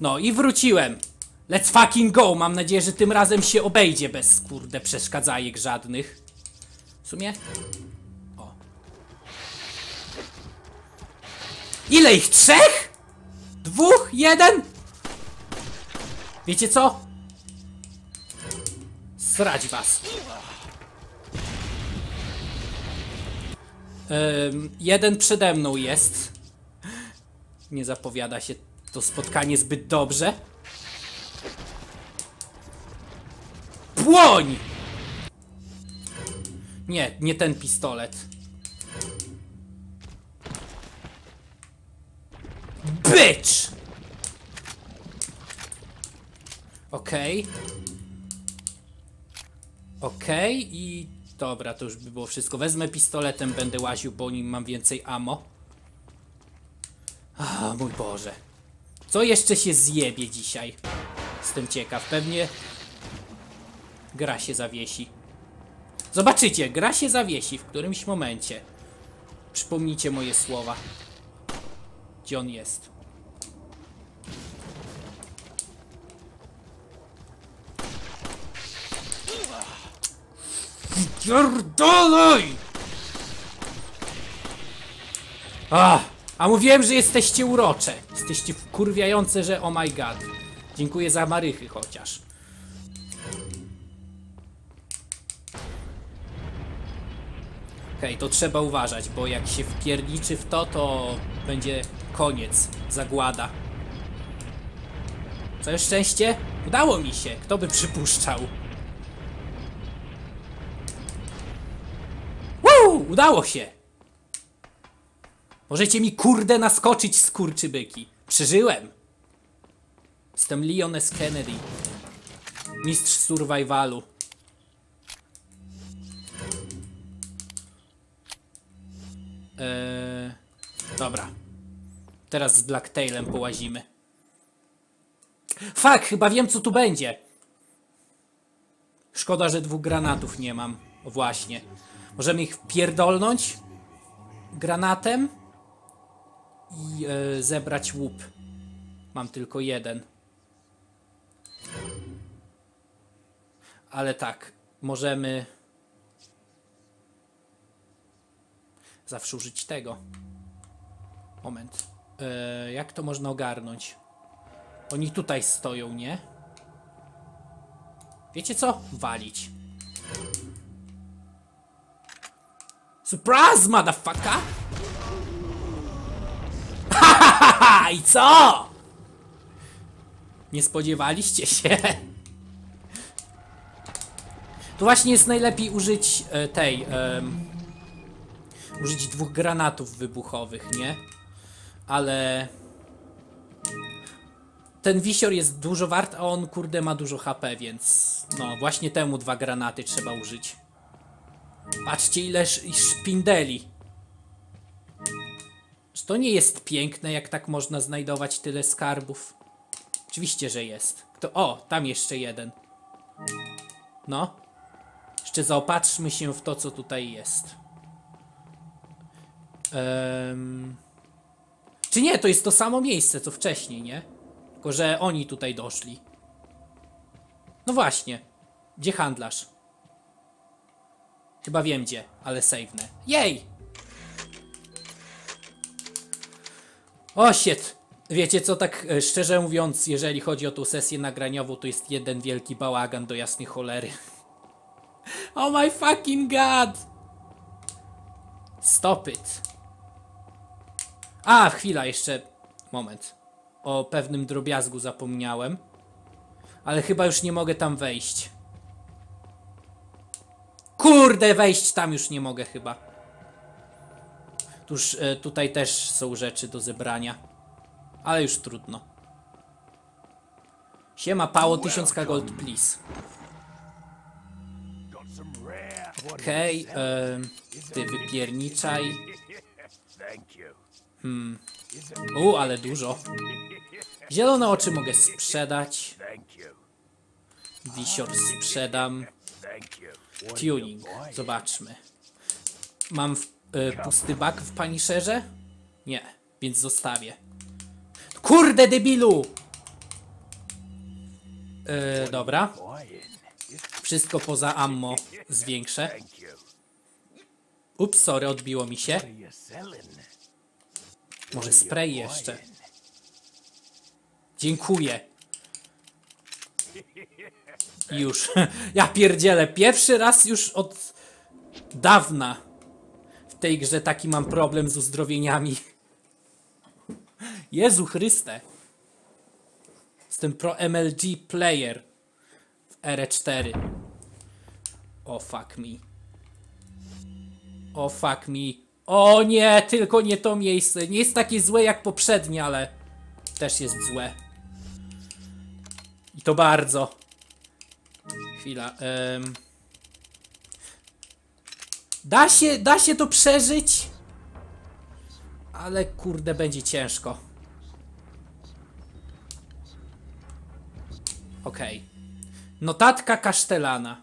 No i wróciłem. Let's fucking go! Mam nadzieję, że tym razem się obejdzie bez kurde przeszkadzajek żadnych. W sumie? O. Ile ich? Trzech? Dwóch? Jeden? Wiecie co? Srać was. Ym, jeden przede mną jest. Nie zapowiada się to spotkanie zbyt dobrze. Płoń! Nie, nie ten pistolet. Bitch! Okej. Okej i... Dobra, to już by było wszystko. Wezmę pistoletem, będę łaził, bo nim mam więcej ammo. A, mój Boże. Co jeszcze się zjebie dzisiaj? Jestem ciekaw. Pewnie gra się zawiesi. Zobaczycie, gra się zawiesi w którymś momencie. Przypomnijcie moje słowa. Gdzie on jest? Pierdolaj! A, a mówiłem, że jesteście urocze. Jesteście wkurwiające, że oh my god. Dziękuję za marychy chociaż. Okej, to trzeba uważać, bo jak się wpierniczy w to, to będzie koniec, zagłada. Całe szczęście, udało mi się, kto by przypuszczał. Woo! Udało się! Możecie mi kurde naskoczyć skurczybyki. Przeżyłem! Jestem Leon S. Kennedy. Mistrz survivalu. Eee, dobra. Teraz z Blacktailem połazimy. Fuck, chyba wiem co tu będzie. Szkoda, że dwóch granatów nie mam. Właśnie. Możemy ich pierdolnąć granatem i e, zebrać łup. Mam tylko jeden. Ale tak, możemy zawsze użyć tego. Moment. E, jak to można ogarnąć? Oni tutaj stoją, nie? Wiecie co? Walić. Surprise, motherfucker! Hahaha! I co? Nie spodziewaliście się? Tu właśnie jest najlepiej użyć e, tej. em, użyć dwóch granatów wybuchowych, nie? Ale. Ten wisior jest dużo wart, a on kurde ma dużo HP, więc. No, właśnie temu dwa granaty trzeba użyć. Patrzcie ile sz- szpindeli. To nie jest piękne, jak tak można znajdować tyle skarbów? Oczywiście, że jest. Kto... O, tam jeszcze jeden. No. Jeszcze zaopatrzmy się w to, co tutaj jest. Em, Czy nie, to jest to samo miejsce, co wcześniej, nie? Tylko, że oni tutaj doszli. No właśnie. Gdzie handlarz? Chyba wiem gdzie, ale save'nę. Jej! O shit! Wiecie co, tak e, szczerze mówiąc, jeżeli chodzi o tą sesję nagraniową, to jest jeden wielki bałagan do jasnej cholery. Oh my fucking god! Stop it. A, chwila, jeszcze moment. O pewnym drobiazgu zapomniałem. Ale chyba już nie mogę tam wejść. Kurde, wejść tam już nie mogę chyba. Tuż e, tutaj też są rzeczy do zebrania. Ale już trudno. Siema, Pało, 1000 gold, please. Okej, em, ty wypierniczaj. Hmm. U, ale dużo. Zielone oczy mogę sprzedać. Wisior sprzedam. Tuning, zobaczmy. Mam w, e, pusty bak w Punisherze? Nie, więc zostawię. Kurde, debilu! Yy, dobra. Wszystko poza ammo zwiększę. Ups, sorry, odbiło mi się. Może spray jeszcze. Dziękuję. Już. Ja pierdzielę. Pierwszy raz już od dawna tej grze taki mam problem z uzdrowieniami. Jezu Chryste. Jestem pro MLG player w RE4. O fuck me. O fuck me. O nie, tylko nie to miejsce. Nie jest takie złe jak poprzednie, ale też jest złe. I to bardzo. Chwila. em. Da się, da się to przeżyć, ale kurde będzie ciężko. Okej. Notatka kasztelana.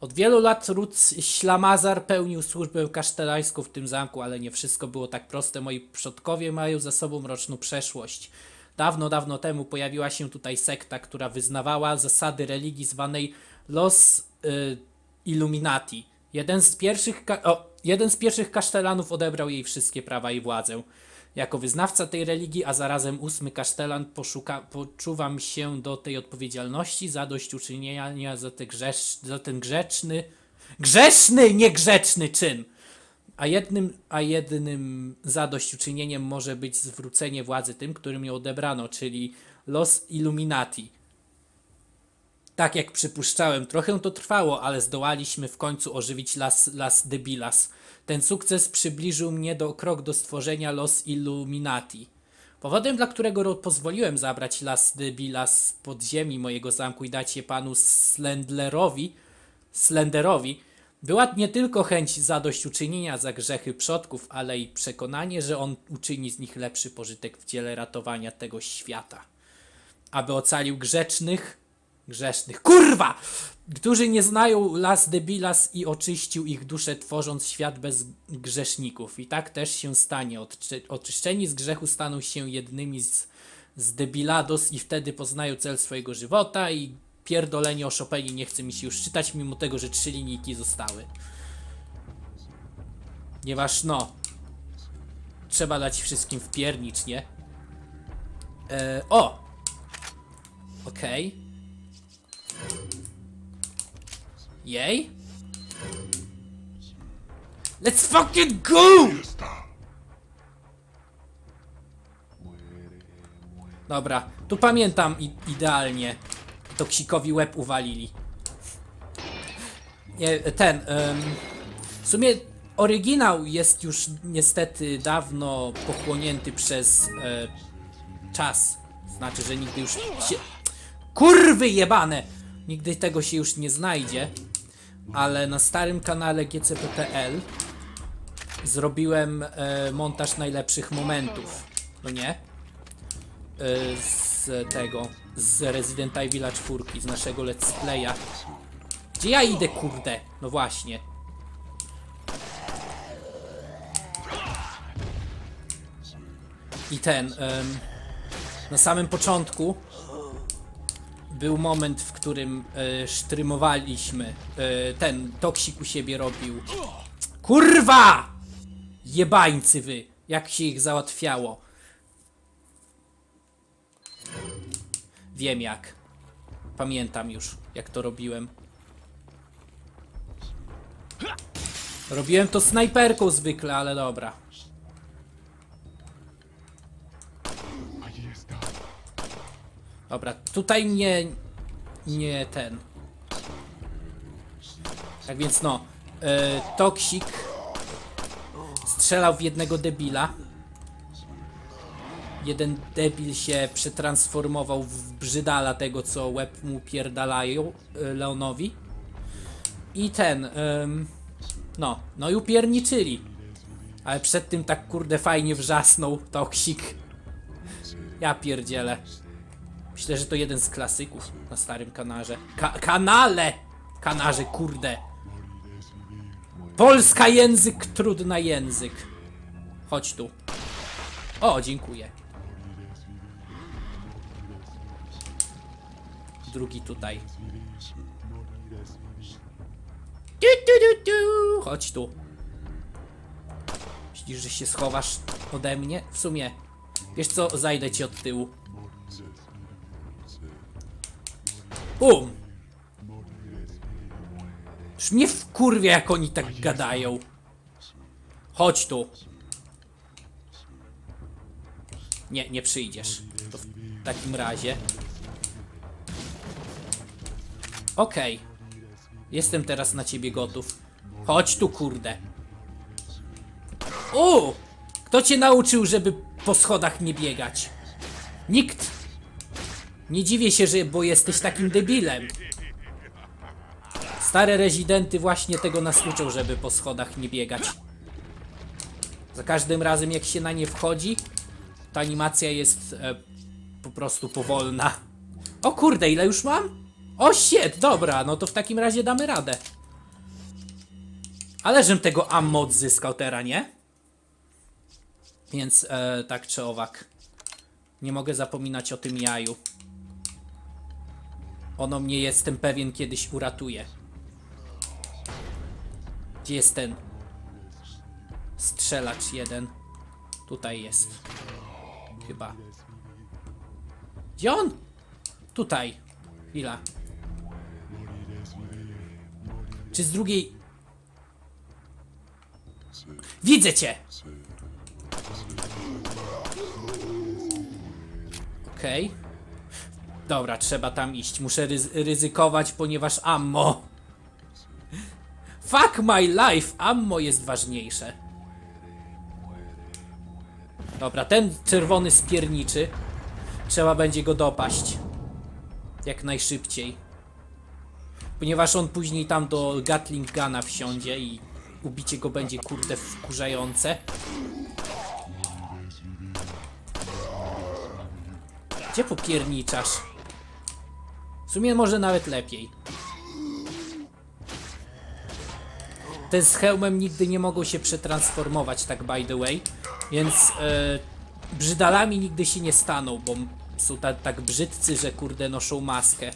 Od wielu lat ród Ślamazar pełnił służbę kasztelańską w tym zamku, ale nie wszystko było tak proste. Moi przodkowie mają za sobą mroczną przeszłość. Dawno, dawno temu pojawiła się tutaj sekta, która wyznawała zasady religii zwanej Los y, Illuminati. Jeden z pierwszych, o, jeden z pierwszych kasztelanów odebrał jej wszystkie prawa i władzę. Jako wyznawca tej religii, a zarazem ósmy kasztelan, poszuka, poczuwam się do tej odpowiedzialności za dośćuczynienia za, te grzesz, za ten grzeczny, grzeszny, niegrzeczny czyn. A jednym, a jednym zadośćuczynieniem może być zwrócenie władzy tym, którym ją odebrano, czyli Los Illuminati. Tak jak przypuszczałem, trochę to trwało, ale zdołaliśmy w końcu ożywić Las, Las Debilas. Ten sukces przybliżył mnie do krok do stworzenia Los Illuminati. Powodem, dla którego pozwoliłem zabrać Las Debilas z podziemi mojego zamku i dać je panu Slendlerowi, Slenderowi, była nie tylko chęć zadośćuczynienia za grzechy przodków, ale i przekonanie, że on uczyni z nich lepszy pożytek w dziele ratowania tego świata aby ocalił grzecznych, grzesznych, kurwa, którzy nie znają las debilas i oczyścił ich duszę, tworząc świat bez grzeszników. I tak też się stanie. Oczyszczeni z grzechu staną się jednymi z, z debilados i wtedy poznają cel swojego żywota i pierdolenie o Chopinie nie chce mi się już czytać, mimo tego, że trzy linijki zostały. Ponieważ no, trzeba dać wszystkim w piernicz, nie? E, o! Okej. Jej? Let's fucking go! Dobra, tu pamiętam idealnie. Toksikowi łeb uwalili. Nie, ten. w sumie oryginał jest już niestety dawno pochłonięty przez e, czas. Znaczy, że nigdy już się... Kurwy jebane! Nigdy tego się już nie znajdzie. Ale na starym kanale GCPTL zrobiłem e, montaż najlepszych momentów. No nie? E, z tego, z Resident Evil 4, z naszego let's playa. Gdzie ja idę, kurde? No właśnie. I ten, na samym początku był moment, w którym e, sztrymowaliśmy. E, ten toksik u siebie robił. Kurwa! Jebańcy wy! Jak się ich załatwiało. Wiem jak. Pamiętam już, jak to robiłem. Robiłem to snajperką zwykle, ale dobra. Dobra, tutaj nie... Nie ten. Tak więc no. E, toksik strzelał w jednego debila. Jeden debil się przetransformował w brzydala tego, co łeb mu pierdalają e, Leonowi. I ten... em, no, no i upierniczyli. Ale przed tym tak kurde fajnie wrzasnął toksik. Ja pierdzielę. Myślę, że to jeden z klasyków na starym kanarze. Ka kanale! Kanarze, kurde. Polska język, trudna język. Chodź tu. O, dziękuję. drugi tutaj. Tu, tu, tu, tu. Chodź tu. Myślisz, że się schowasz ode mnie? W sumie, wiesz co, zajdę ci od tyłu. Bum! Już mnie wkurwia, jak oni tak gadają. Chodź tu. Nie, nie przyjdziesz. To w takim razie. Okej. Jestem teraz na ciebie gotów. Chodź tu, kurde. U! Kto cię nauczył, żeby po schodach nie biegać? Nikt. Nie dziwię się, że bo jesteś takim debilem. Stare rezydenty właśnie tego nas uczą, żeby po schodach nie biegać. Za każdym razem jak się na nie wchodzi, ta animacja jest e, po prostu powolna. O kurde, ile już mam? O shit, dobra, no to w takim razie damy radę. Ale żem tego ammo odzyskał teraz, nie? Więc e, tak czy owak. Nie mogę zapominać o tym jaju. Ono mnie jestem pewien kiedyś uratuje. Gdzie jest ten strzelacz jeden? Tutaj jest. Chyba. Gdzie on? Tutaj. Chwila. Czy z drugiej... Widzę cię! Okej. Dobra, trzeba tam iść. Muszę ryzy ryzykować, ponieważ ammo. Fuck my life! Ammo jest ważniejsze. Dobra, ten czerwony spierniczy. Trzeba będzie go dopaść. Jak najszybciej. Ponieważ on później tam do Gatling Guna wsiądzie i ubicie go będzie kurde wkurzające. Gdzie popierniczasz? W sumie może nawet lepiej. Te z hełmem nigdy nie mogą się przetransformować, tak by the way. Więc e, brzydalami nigdy się nie staną, bo są ta, tak brzydcy, że kurde noszą maskę.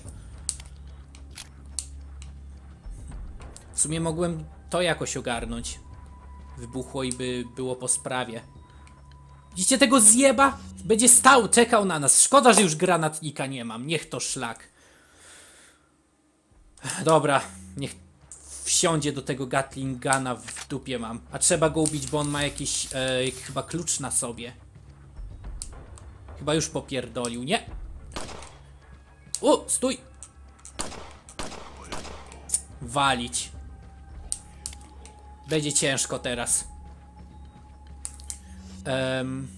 W sumie mogłem to jakoś ogarnąć. Wybuchło i by było po sprawie. Widzicie tego zjeba? Będzie stał, czekał na nas. Szkoda, że już granatnika nie mam. Niech to szlak. Dobra, niech wsiądzie do tego Gatling Guna w dupie mam. A trzeba go ubić, bo on ma jakiś e, chyba klucz na sobie. Chyba już popierdolił, nie? O, stój! Walić. Będzie ciężko teraz. Um,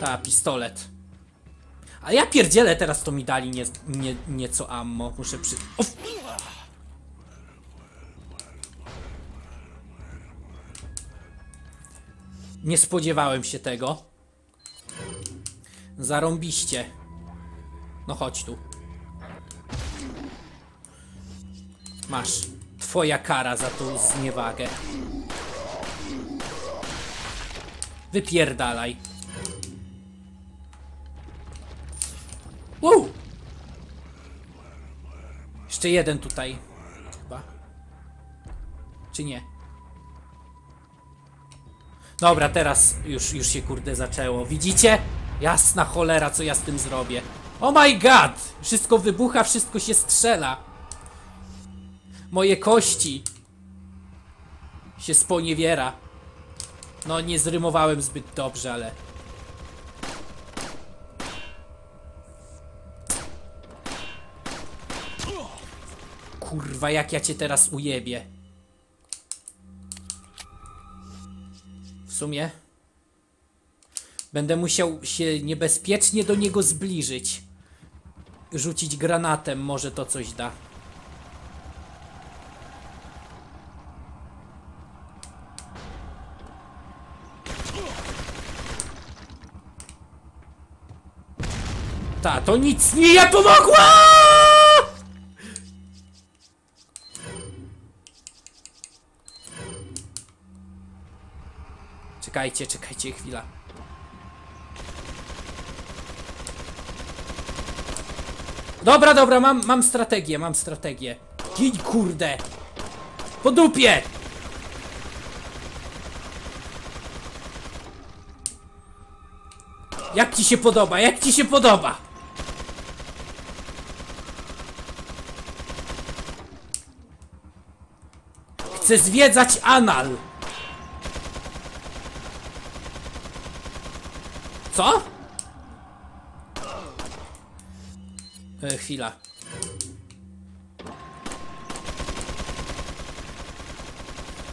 ta, pistolet. A ja pierdzielę teraz to mi dali nie, nie, nieco ammo. Muszę przy... O! Nie spodziewałem się tego. Zarąbiście. No chodź tu. Masz. Twoja kara za tą zniewagę. Wypierdalaj. Wow! Jeszcze jeden tutaj. Chyba. Czy nie? Dobra, teraz już, już się kurde zaczęło. Widzicie? Jasna cholera, co ja z tym zrobię. Oh my god! Wszystko wybucha, wszystko się strzela. Moje kości się sponiewiera. No, nie zrymowałem zbyt dobrze, ale... Kurwa, jak ja cię teraz ujebię. Sumie... Będę musiał się niebezpiecznie do niego zbliżyć. Rzucić granatem, może to coś da. Ta, to nic nie pomogła! Czekajcie, czekajcie chwila. Dobra, dobra, mam, mam strategię, mam strategię. Gin, kurde! Po dupie! Jak ci się podoba? Jak ci się podoba? Chcę zwiedzać anal. Co? E, chwila.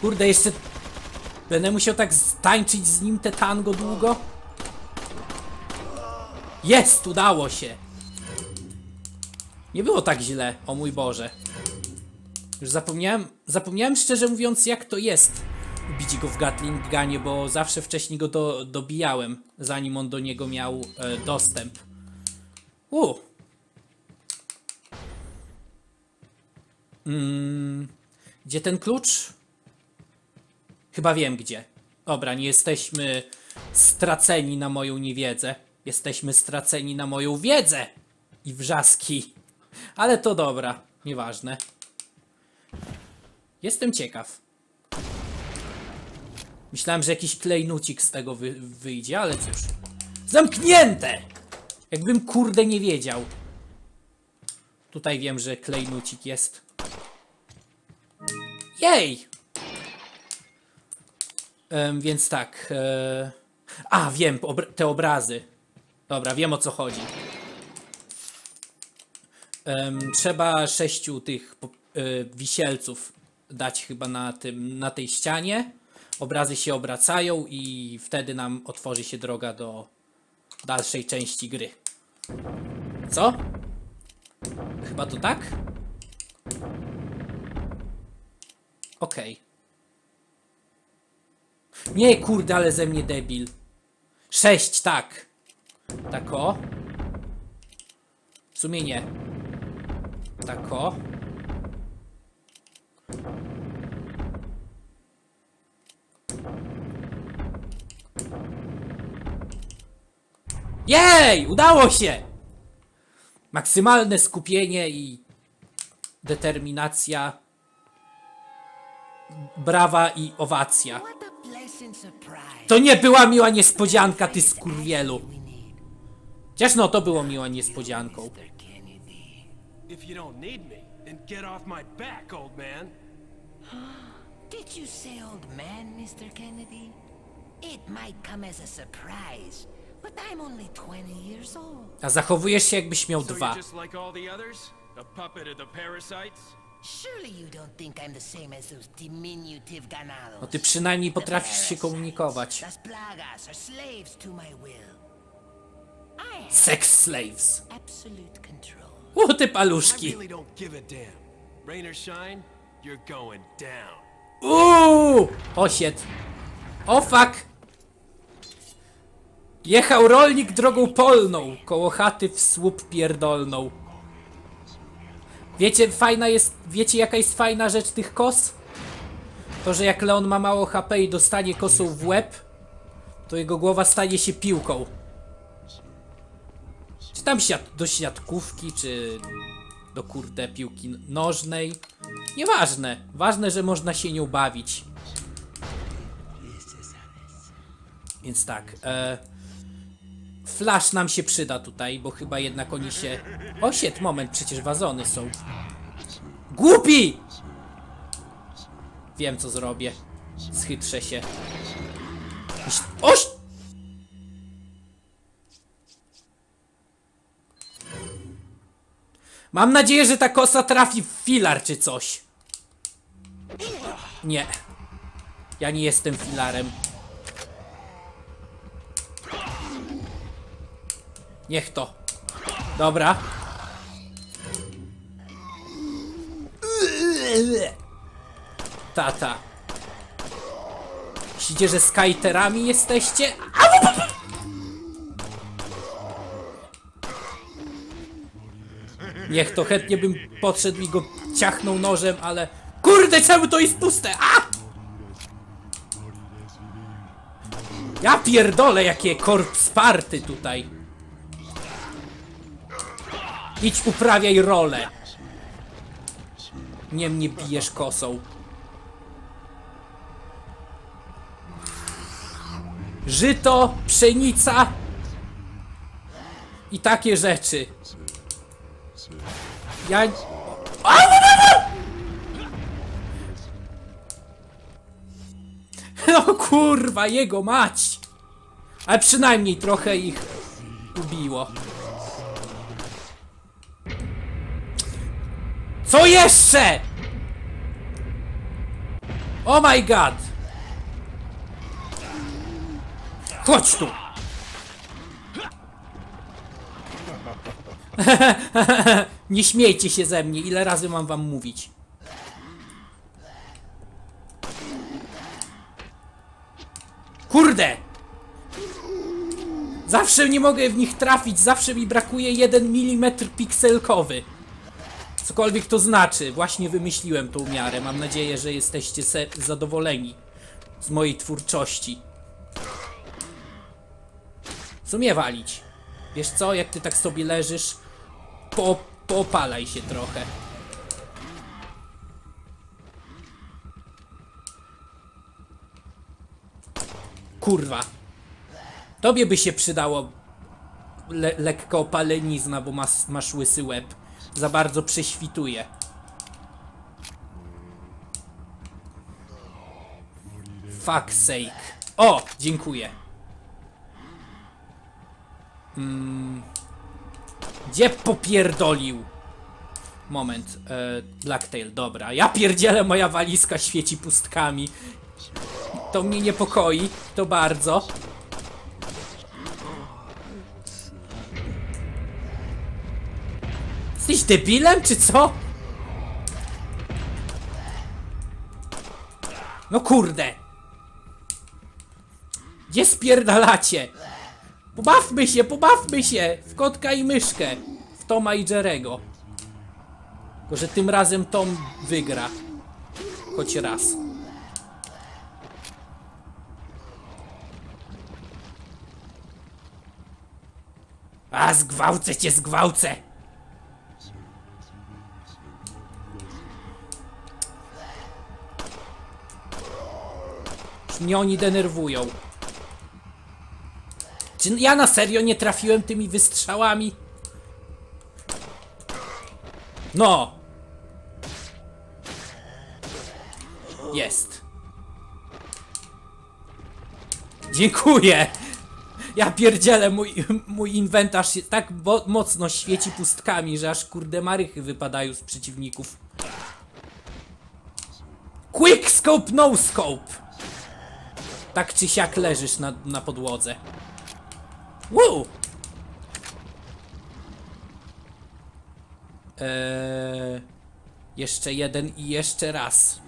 Kurde, jeszcze będę musiał tak tańczyć z nim te tango długo? Jest, udało się. Nie było tak źle, o mój Boże. Już zapomniałem, zapomniałem szczerze mówiąc jak to jest bić go w Gatling Gunie, bo zawsze wcześniej go do, dobijałem, zanim on do niego miał e, dostęp. U. Mm, gdzie ten klucz? Chyba wiem gdzie. Dobra, nie jesteśmy straceni na moją niewiedzę. Jesteśmy straceni na moją wiedzę i wrzaski. Ale to dobra, nieważne. Jestem ciekaw. Myślałem, że jakiś klejnucik z tego wy wyjdzie, ale cóż. Zamknięte! Jakbym kurde nie wiedział. Tutaj wiem, że klejnucik jest. Jej! Em, więc tak. E... A, wiem, te obrazy. Dobra, wiem o co chodzi. Em, trzeba sześciu tych e, wisielców dać chyba na, tym, na tej ścianie. Obrazy się obracają i wtedy nam otworzy się droga do dalszej części gry. Co? Chyba to tak? Okej. Nie, kurde, ale ze mnie debil. Sześć, tak. Tak o. W sumie nie. Tak Jej! Udało się! Maksymalne skupienie i determinacja. Brawa i owacja. To nie była miła niespodzianka, ty skurwielu. Chociaż no, to było miła niespodzianką. If you don't need me, then get off my back, old man. Did you say old man, Mr. Kennedy? It might come as a surprise, but I'm only 20 years old. A zachowujesz się jakbyś miał So dwa. you're just like all the others? A puppet of the parasites? Surely you don't think I'm the same as those diminutive ganados. No ty przynajmniej potrafisz się komunikować. Las plagas are slaves to my will. I have Sex slaves. absolute control. U, ty paluszki. really don't give a Jechał rolnik drogą polną, koło chaty w słup pierdolną. Wiecie, fajna jest, wiecie jaka jest fajna rzecz tych kos? To, że jak Leon ma mało HP i dostanie kosą w łeb, to jego głowa stanie się piłką. Czy tam do siatkówki, czy do kurde piłki nożnej. Nieważne. Ważne, że można się nią bawić. Więc tak. E, flash nam się przyda tutaj, bo chyba jednak oni się... O shit, moment, przecież wazony są. Głupi! Wiem, co zrobię. Schytrzę się. Oś! Mam nadzieję, że ta kosa trafi w filar czy coś. Nie. Ja nie jestem filarem. Niech to. Dobra. Tata. Myślicie, że skajterami jesteście? Niech to chętnie bym podszedł i go ciachnął nożem, ale... Kurde, czemu to jest puste? A! Ja pierdolę, jakie korpsparty tutaj. Idź uprawiaj rolę. Nie mnie bijesz kosą. Żyto, pszenica i takie rzeczy. Ja... No kurwa, jego mać! Ale przynajmniej trochę ich ubiło. Co jeszcze? Oh my god! Chodź tu! Nie śmiejcie się ze mnie, ile razy mam wam mówić. Kurde! Zawsze nie mogę w nich trafić, zawsze mi brakuje 1 mm pikselkowy. Cokolwiek to znaczy, właśnie wymyśliłem tą miarę. Mam nadzieję, że jesteście zadowoleni z mojej twórczości. Co mnie walić? Wiesz co, jak ty tak sobie leżysz, po, poopalaj się trochę. Kurwa. Tobie by się przydało le lekka opalenizna, bo masz, masz łysy łeb. Za bardzo prześwituje. Fuck sake. O! Dziękuję. Mm. Gdzie popierdolił? Moment. E, Blacktail, dobra. Ja pierdzielę, moja walizka świeci pustkami. To mnie niepokoi. To bardzo. Jesteś debilem, czy co? No kurde! Gdzie spierdalacie? Pobawmy się, pobawmy się! W kotka i myszkę. W Toma i Jerego. Tylko, że tym razem Tom wygra. Choć raz. A, zgwałcę cię, zgwałcę! Mnie oni denerwują. Czy ja na serio nie trafiłem tymi wystrzałami? No! Jest. Dziękuję! Ja pierdzielę, mój, mój inwentarz się tak mocno świeci pustkami, że aż kurde marychy wypadają z przeciwników. Quick scope, no scope! Tak czy siak leżysz na, na podłodze. Woo! Eee, jeszcze jeden i jeszcze raz.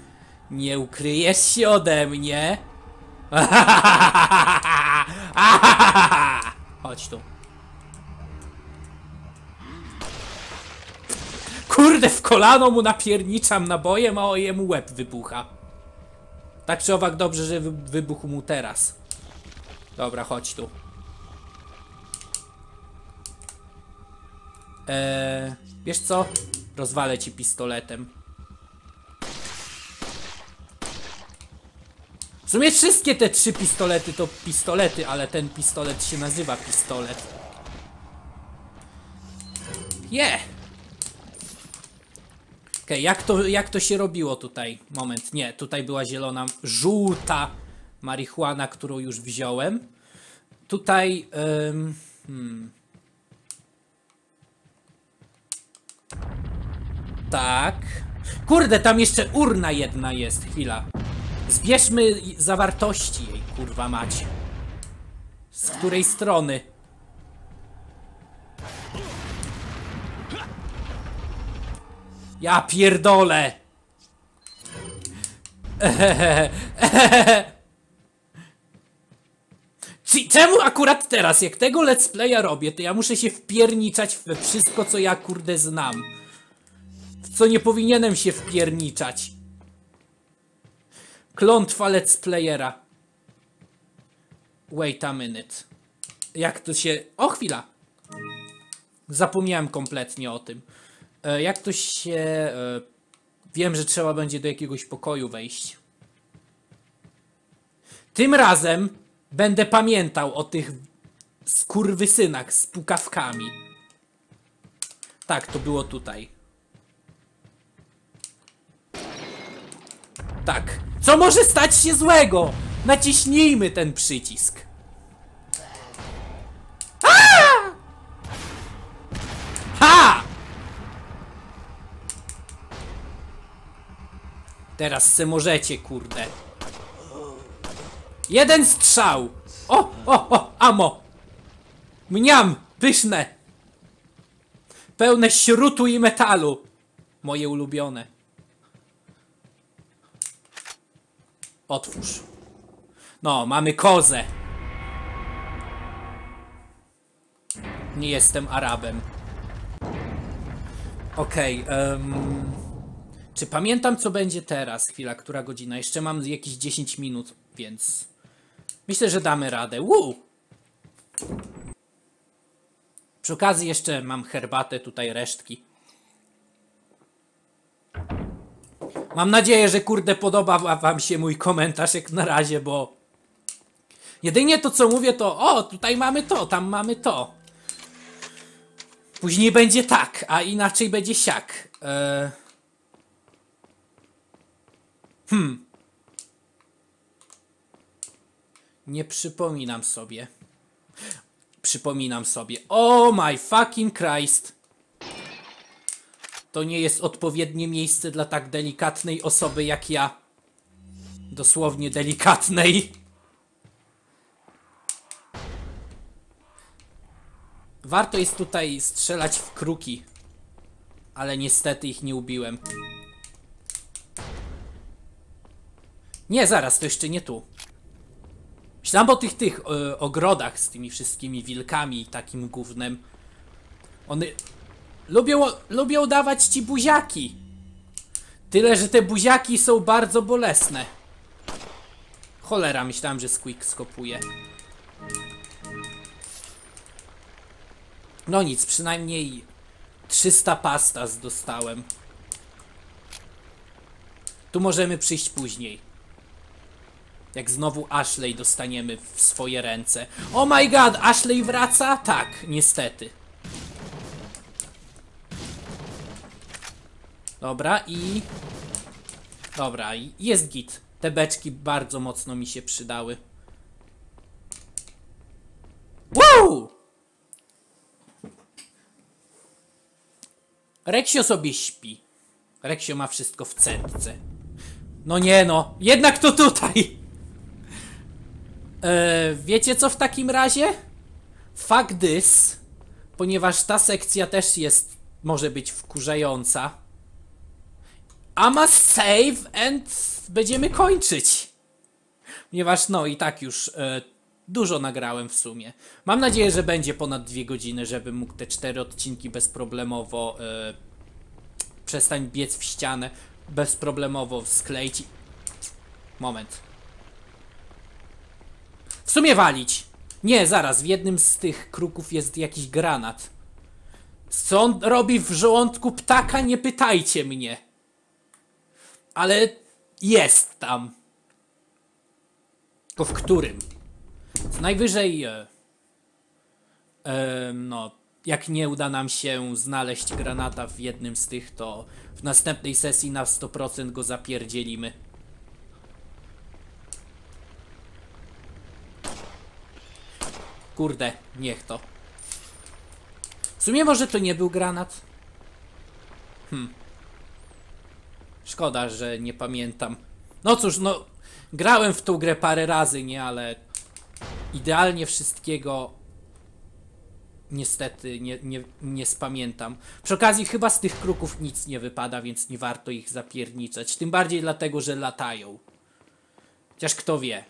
Nie ukryjesz się ode mnie. Chodź tu. Kurde, w kolano mu napierniczam nabojem, a jemu łeb wybucha. Tak czy owak dobrze, że wy wybuchł mu teraz. Dobra, chodź tu. Eee, wiesz co? Rozwalę ci pistoletem. W sumie wszystkie te trzy pistolety to pistolety, ale ten pistolet się nazywa pistolet. Yeah! Okej, jak, to, jak to się robiło tutaj? Moment, nie, tutaj była zielona, żółta marihuana, którą już wziąłem. Tutaj... ym, hmm. Tak. Kurde, tam jeszcze urna jedna jest, chwila. Zbierzmy zawartości jej, kurwa mać. Z której strony? Ja pierdolę! Czy- Czemu akurat teraz, jak tego let's playa robię, to ja muszę się wpierniczać we wszystko, co ja kurde znam. W co nie powinienem się wpierniczać. Klątwa let's playera. Wait a minute. Jak to się... O, chwila. Zapomniałem kompletnie o tym. E, jak to się... E, wiem, że trzeba będzie do jakiegoś pokoju wejść. Tym razem będę pamiętał o tych skurwysynach z pukawkami. Tak, to było tutaj. Tak. Co może stać się złego? Naciśnijmy ten przycisk. Teraz se możecie, kurde. Jeden strzał. O, o, o, amo. Mniam, pyszne. Pełne śrutu i metalu. Moje ulubione. Otwórz. No, mamy kozę. Nie jestem Arabem. Okej, em, czy pamiętam co będzie teraz? Chwila, która godzina? Jeszcze mam jakieś 10 minut, więc myślę, że damy radę. Woo! Przy okazji jeszcze mam herbatę, tutaj resztki. Mam nadzieję, że kurde podoba wa- wam się mój komentarz jak na razie, bo jedynie to co mówię to o, tutaj mamy to, tam mamy to. Później będzie tak, a inaczej będzie siak. E... Hmm. Nie przypominam sobie. Przypominam sobie. Oh my fucking Christ. To nie jest odpowiednie miejsce dla tak delikatnej osoby jak ja. Dosłownie delikatnej. Warto jest tutaj strzelać w kruki. Ale niestety ich nie ubiłem. Nie, zaraz, to jeszcze nie tu. Myślałem o tych, tych e, ogrodach z tymi wszystkimi wilkami i takim gównem. One lubią, lubią dawać ci buziaki. Tyle, że te buziaki są bardzo bolesne. Cholera, myślałem, że Squeak skopuje. No nic, przynajmniej 300 pastas dostałem. Tu możemy przyjść później. Jak znowu Ashley dostaniemy w swoje ręce. Oh my god, Ashley wraca? Tak, niestety. Dobra i... Dobra, jest git. Te beczki bardzo mocno mi się przydały. Wow! Reksio sobie śpi. Reksio ma wszystko w centce. No nie no, jednak to tutaj! E, wiecie co w takim razie? Fuck this, ponieważ ta sekcja też jest, może być wkurzająca. Ama save and będziemy kończyć. Ponieważ no i tak już e, dużo nagrałem w sumie. Mam nadzieję, że będzie ponad dwie godziny, żebym mógł te cztery odcinki bezproblemowo e, przestań biec w ścianę, bezproblemowo skleić. Moment. W sumie walić. Nie, zaraz, w jednym z tych kruków jest jakiś granat. Co on robi w żołądku ptaka, nie pytajcie mnie. Ale jest tam. Tylko w którym? Najwyżej. E, e, no, jak nie uda nam się znaleźć granata w jednym z tych, to w następnej sesji na 100% go zapierdzielimy. Kurde, niech to. W sumie może to nie był granat? Hmm. Szkoda, że nie pamiętam. No cóż, no grałem w tą grę parę razy, nie, ale idealnie wszystkiego niestety nie, nie, nie spamiętam. Przy okazji chyba z tych kruków nic nie wypada, więc nie warto ich zapierniczać. Tym bardziej dlatego, że latają. Chociaż kto wie.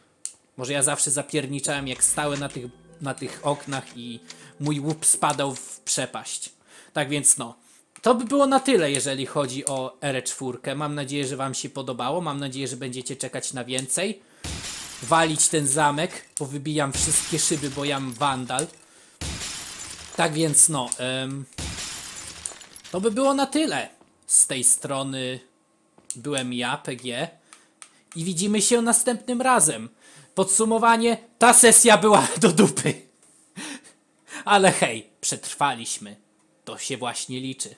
Może ja zawsze zapierniczałem jak stałem na tych, na tych oknach i mój łup spadał w przepaść. Tak więc no. To by było na tyle, jeżeli chodzi o R4. Mam nadzieję, że Wam się podobało. Mam nadzieję, że będziecie czekać na więcej. Walić ten zamek, bo wybijam wszystkie szyby, bo jam wandal. Tak więc no, em, to by było na tyle. Z tej strony byłem ja, PG. I widzimy się następnym razem. Podsumowanie, ta sesja była do dupy. Ale hej, przetrwaliśmy. To się właśnie liczy.